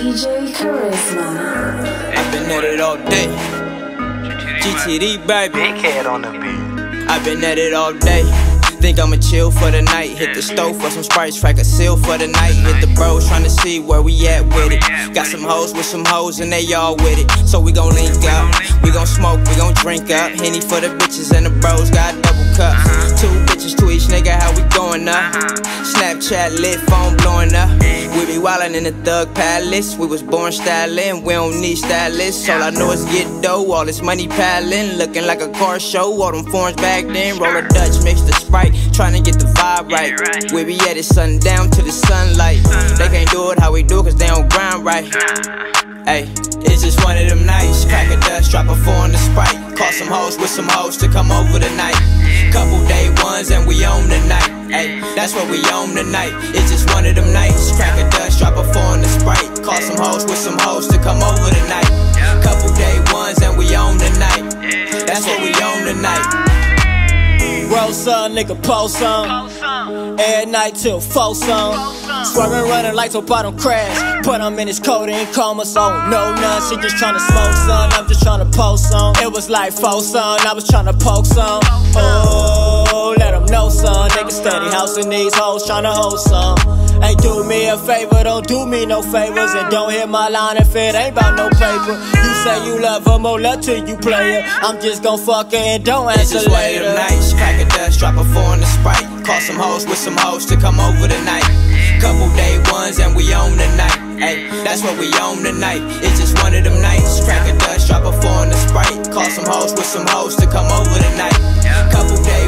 DJ Charisma. I've been at it all day. GTD, baby. Big head on the beat. I've been at it all day. Think I'ma chill for the night. Hit the stove for some sprites, crack a seal for the night. Hit the bros trying to see where we at with it. Got some hoes with some hoes and they all with it. So we gon' link up. We gon' smoke, we gon' drink up. Henny for the bitches and the bros got double cups. Two bitches to each nigga, how we going up? Snapchat lit, phone blowing up. Wildin' in the thug palace. We was born styling, we don't need stylists. All I know is get dough, all this money piling. Looking like a car show, all them forms back then. Roll a Dutch, mix the Sprite, tryna get the vibe right. We be at it sundown to the sunlight. They can't do it how we do, cause they don't grind right. Hey, it's just one of them nights. Crack a dust, drop a four on the sprite. Call some hoes with some hoes to come over tonight. Couple day ones and we own the night. Hey, that's what we own tonight. It's just one of them nights. Tonight. Roll some, nigga, post some. Every night till four some. Swerving, running like so bottom crash. Put him in his coat and coma, so no none. She just tryna smoke some. I'm just tryna post some. It was like four son, I was tryna poke some. Oh, let them know son. Nigga steady housing these hoes, tryna hold some. Hey, do me a favor, don't do me no favors. And don't hit my line if it ain't about no paper. You say you love her, more love till you play her. I'm just gon' fuck her and don't answer one of later. them nights. Crack a dust, drop a four on the sprite. Call some hoes with some hoes to come over tonight. Couple day ones and we own the night. Hey, that's what we own tonight. It's just one of them nights. Crack a dust, drop a four on the sprite. Call some hoes with some hoes to come over tonight. Couple day